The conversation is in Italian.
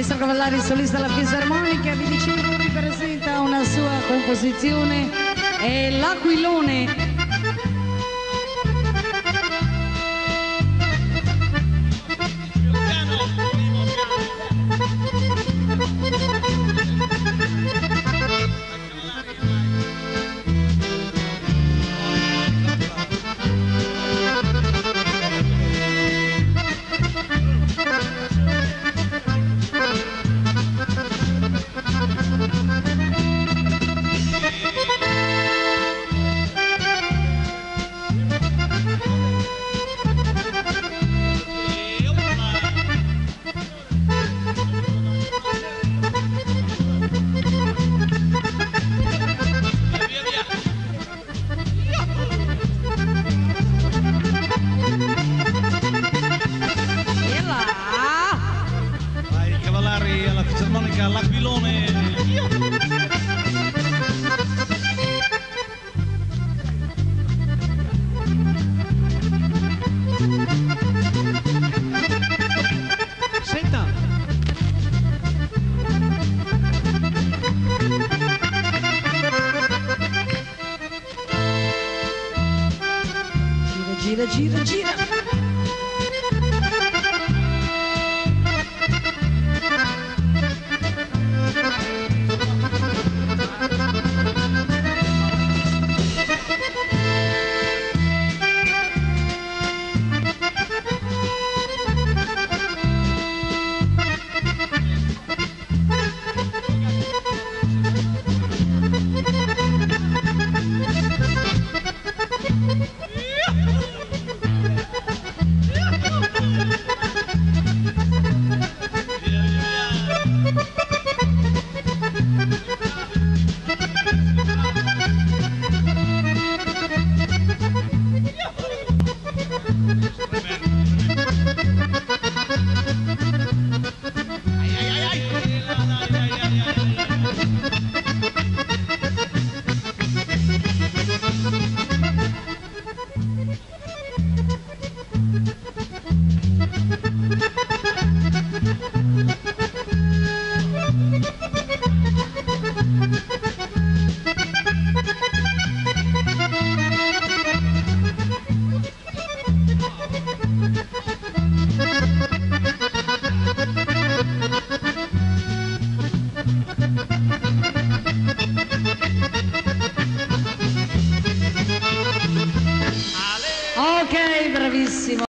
maestro Cavallari, solista della fisarmonica, vi dicevo vi presenta una sua composizione, è L'Aquilone. Fisarmonica L'Aquilone. Senta! Gira, gira, gira, benissimo.